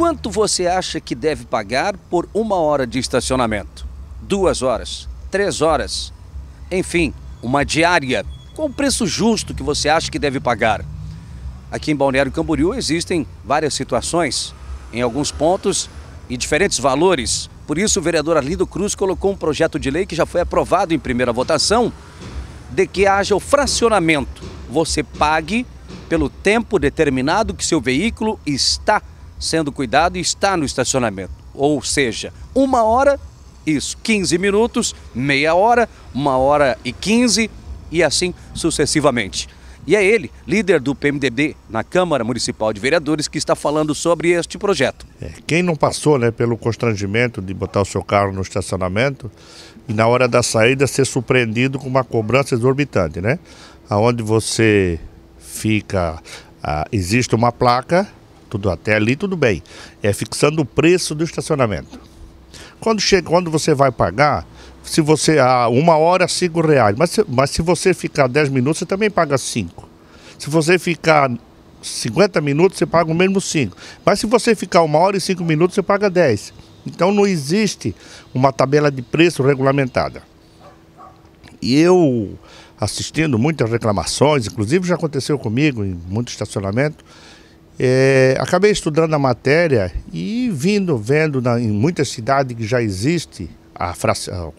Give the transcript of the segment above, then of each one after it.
Quanto você acha que deve pagar por uma hora de estacionamento? Duas horas? Três horas? Enfim, uma diária. Qual o preço justo que você acha que deve pagar? Aqui em Balneário Camboriú existem várias situações, em alguns pontos e diferentes valores. Por isso, o vereador Arlindo Cruz colocou um projeto de lei que já foi aprovado em primeira votação, de que haja o fracionamento. Você pague pelo tempo determinado que seu veículo está sendo cuidado e está no estacionamento. Ou seja, uma hora, isso, 15 minutos, meia hora, uma hora e 15 e assim sucessivamente. E é ele, líder do PMDB na Câmara Municipal de Vereadores, que está falando sobre este projeto. É, quem não passou né, pelo constrangimento de botar o seu carro no estacionamento e na hora da saída ser surpreendido com uma cobrança exorbitante, né? Onde você fica, ah, existe uma placa, tudo até ali tudo bem, é fixando o preço do estacionamento. Quando chega, quando você vai pagar, se você a uma hora cinco reais, mas se, mas se você ficar 10 minutos você também paga cinco. Se você ficar 50 minutos você paga o mesmo cinco. Mas se você ficar uma hora e cinco minutos você paga 10. Então não existe uma tabela de preço regulamentada. E eu assistindo muitas reclamações, inclusive já aconteceu comigo em muito estacionamento. É, acabei estudando a matéria e vindo, vendo na, em muitas cidades que já existe a,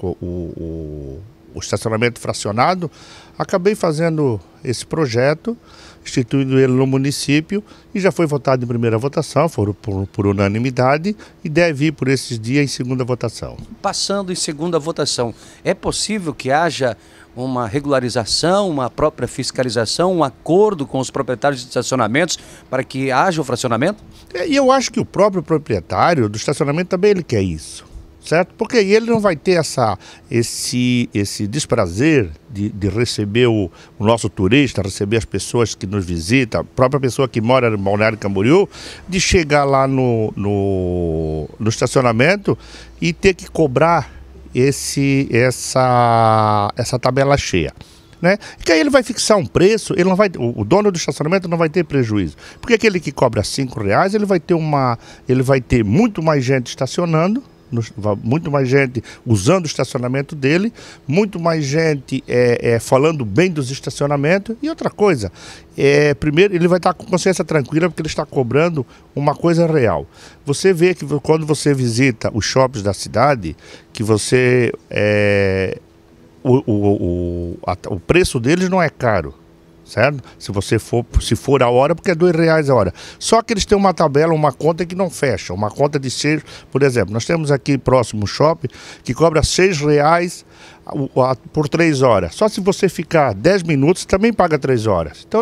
o, o, o estacionamento fracionado, acabei fazendo esse projeto, instituindo ele no município e já foi votado em primeira votação, foram por, por, unanimidade e deve ir por esses dias em segunda votação. Passando em segunda votação, é possível que haja uma regularização, uma própria fiscalização, um acordo com os proprietários de estacionamentos para que haja o fracionamento? É, e eu acho que o próprio proprietário do estacionamento também ele quer isso certo? Porque ele não vai ter essa, esse, esse desprazer de, de receber o, o, nosso turista, receber as pessoas que nos visitam, a própria pessoa que mora no Balneário Camboriú, de chegar lá no, no, no estacionamento e ter que cobrar esse, essa, essa tabela cheia. Né? Que aí ele vai fixar um preço, ele não vai, o, dono do estacionamento não vai ter prejuízo. Porque aquele que cobra cinco reais, ele vai ter uma, ele vai ter muito mais gente estacionando, muito mais gente usando o estacionamento dele, muito mais gente é, é, falando bem dos estacionamentos. E outra coisa, é, primeiro, ele vai estar com consciência tranquila porque ele está cobrando uma coisa real. Você vê que quando você visita os shoppings da cidade, que você. É, o, o, o, a, o preço deles não é caro certo? Se você for, se for a hora, porque é dois reais a hora. Só que eles têm uma tabela, uma conta que não fecha, uma conta de seis, por exemplo, nós temos aqui próximo shopping que cobra seis reais por três horas. Só se você ficar 10 minutos, também paga três horas. Então,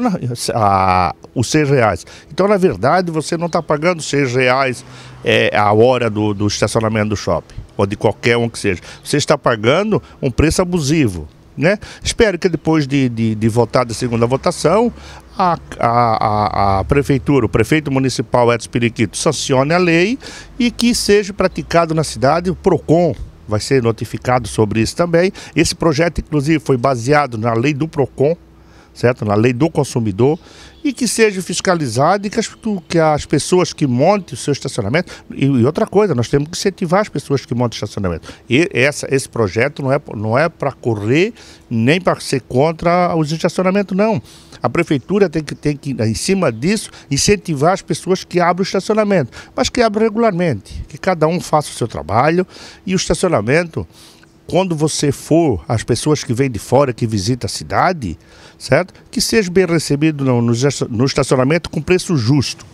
a, os seis reais. Então, na verdade, você não está pagando seis reais é, a hora do, do estacionamento do shopping, ou de qualquer um que seja. Você está pagando um preço abusivo. Né? Espero que depois de, de, de votar da segunda votação, a, a, a, prefeitura, o prefeito municipal Edson Periquito, sancione a lei e que seja praticado na cidade o PROCON. Vai ser notificado sobre isso também. Esse projeto, inclusive, foi baseado na lei do PROCON, certo? Na lei do consumidor e que seja fiscalizado e que as, que as pessoas que montem o seu estacionamento. E, e, outra coisa, nós temos que incentivar as pessoas que montam estacionamento. E essa, esse projeto não é, não é para correr nem para ser contra os estacionamentos, não. A prefeitura tem que, tem que, em cima disso, incentivar as pessoas que abrem o estacionamento, mas que abram regularmente, que cada um faça o seu trabalho e o estacionamento quando você for, as pessoas que vêm de fora, que visitam a cidade, certo? Que seja bem recebido no, no, no estacionamento com preço justo.